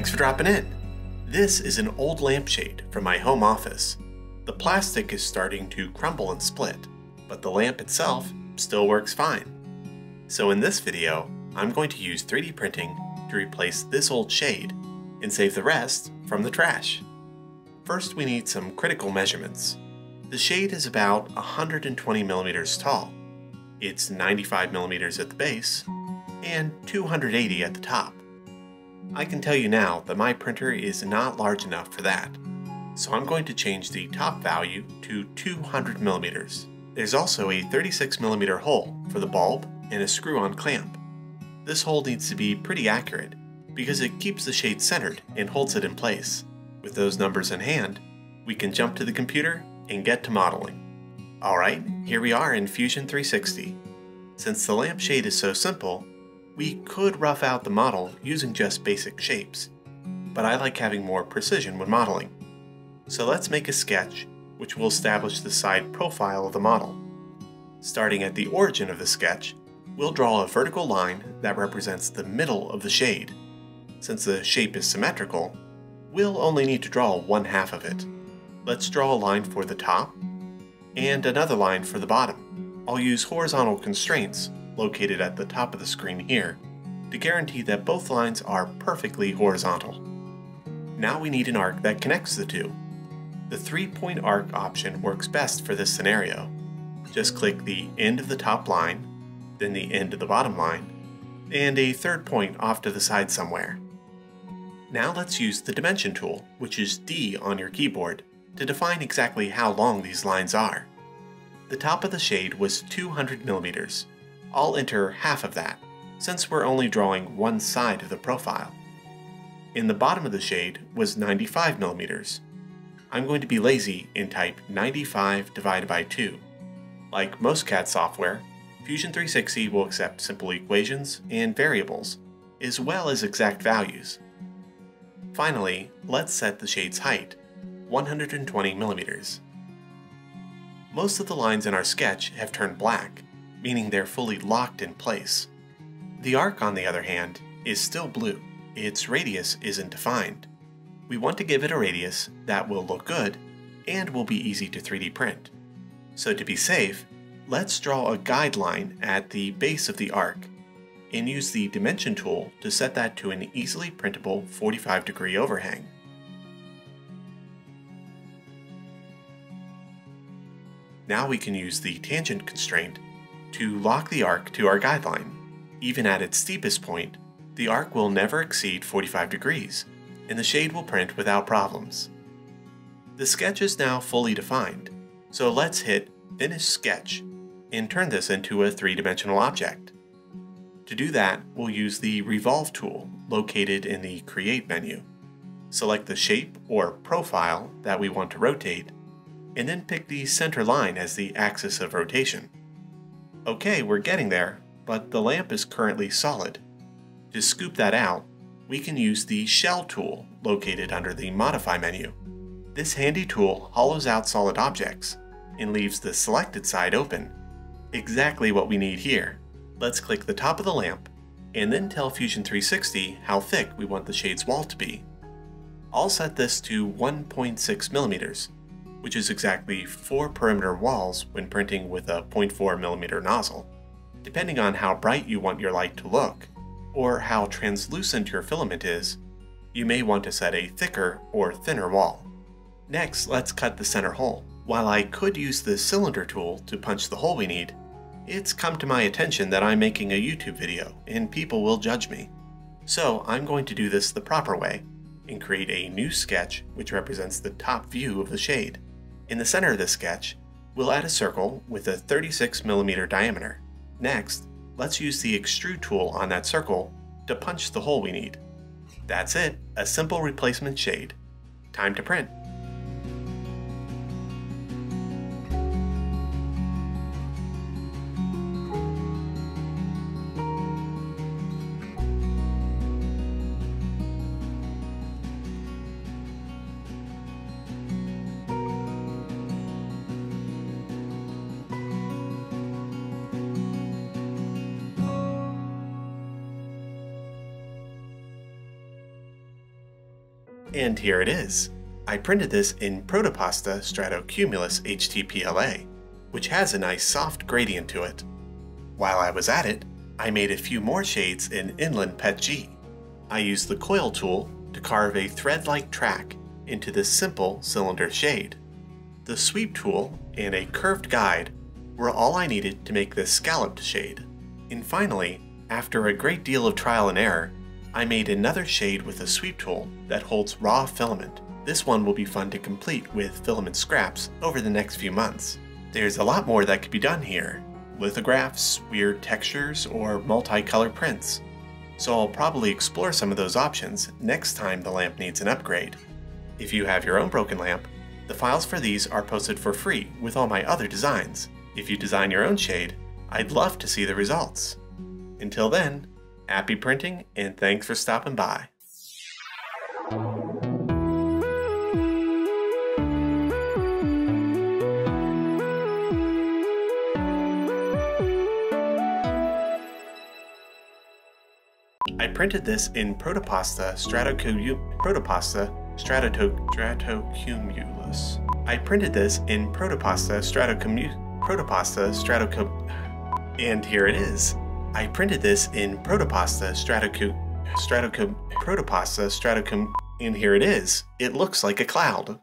Thanks for dropping in. This is an old lampshade from my home office. The plastic is starting to crumble and split, but the lamp itself still works fine. So in this video, I'm going to use 3D printing to replace this old shade and save the rest from the trash. First we need some critical measurements. The shade is about 120 millimeters tall. It's 95 millimeters at the base and 280 at the top. I can tell you now that my printer is not large enough for that, so I'm going to change the top value to 200 millimeters. There's also a 36 millimeter hole for the bulb and a screw-on clamp. This hole needs to be pretty accurate because it keeps the shade centered and holds it in place. With those numbers in hand, we can jump to the computer and get to modeling. Alright, here we are in Fusion 360. Since the lampshade is so simple, we could rough out the model using just basic shapes, but I like having more precision when modeling. So let's make a sketch which will establish the side profile of the model. Starting at the origin of the sketch, we'll draw a vertical line that represents the middle of the shade. Since the shape is symmetrical, we'll only need to draw one half of it. Let's draw a line for the top, and another line for the bottom. I'll use horizontal constraints located at the top of the screen here, to guarantee that both lines are perfectly horizontal. Now we need an arc that connects the two. The three-point arc option works best for this scenario. Just click the end of the top line, then the end of the bottom line, and a third point off to the side somewhere. Now let's use the dimension tool, which is D on your keyboard, to define exactly how long these lines are. The top of the shade was 200 millimeters, I'll enter half of that, since we're only drawing one side of the profile. In the bottom of the shade was 95 millimeters. I'm going to be lazy and type 95 divided by 2. Like most CAD software, Fusion 360 will accept simple equations and variables, as well as exact values. Finally, let's set the shade's height, 120 millimeters. Most of the lines in our sketch have turned black, meaning they're fully locked in place. The arc, on the other hand, is still blue. Its radius isn't defined. We want to give it a radius that will look good and will be easy to 3D print. So to be safe, let's draw a guideline at the base of the arc and use the dimension tool to set that to an easily printable 45 degree overhang. Now we can use the tangent constraint to lock the arc to our guideline. Even at its steepest point, the arc will never exceed 45 degrees, and the shade will print without problems. The sketch is now fully defined, so let's hit Finish Sketch and turn this into a three-dimensional object. To do that, we'll use the Revolve tool located in the Create menu. Select the shape or profile that we want to rotate, and then pick the center line as the axis of rotation. Okay, we're getting there, but the lamp is currently solid. To scoop that out, we can use the Shell tool located under the Modify menu. This handy tool hollows out solid objects and leaves the selected side open. Exactly what we need here. Let's click the top of the lamp and then tell Fusion 360 how thick we want the shade's wall to be. I'll set this to 1.6 millimeters which is exactly 4 perimeter walls when printing with a 0.4mm nozzle. Depending on how bright you want your light to look, or how translucent your filament is, you may want to set a thicker or thinner wall. Next, let's cut the center hole. While I could use the cylinder tool to punch the hole we need, it's come to my attention that I'm making a YouTube video and people will judge me. So I'm going to do this the proper way and create a new sketch which represents the top view of the shade. In the center of this sketch, we'll add a circle with a 36mm diameter. Next, let's use the extrude tool on that circle to punch the hole we need. That's it, a simple replacement shade. Time to print. And here it is. I printed this in Protopasta Stratocumulus HTPLA, which has a nice soft gradient to it. While I was at it, I made a few more shades in Inland PETG. I used the coil tool to carve a thread-like track into this simple cylinder shade. The sweep tool and a curved guide were all I needed to make this scalloped shade. And finally, after a great deal of trial and error, I made another shade with a sweep tool that holds raw filament. This one will be fun to complete with filament scraps over the next few months. There's a lot more that could be done here. Lithographs, weird textures, or multicolor prints. So I'll probably explore some of those options next time the lamp needs an upgrade. If you have your own broken lamp, the files for these are posted for free with all my other designs. If you design your own shade, I'd love to see the results. Until then, happy printing and thanks for stopping by. I printed this in Protopasta Stratocumulus. Protopasta Stratoto Stratocumulus. I printed this in Protopasta Stratocumulus. Protopasta Stratocum. And here it is. I printed this in Protopasta Stratocum. Protopasta Stratocum. And here it is. It looks like a cloud.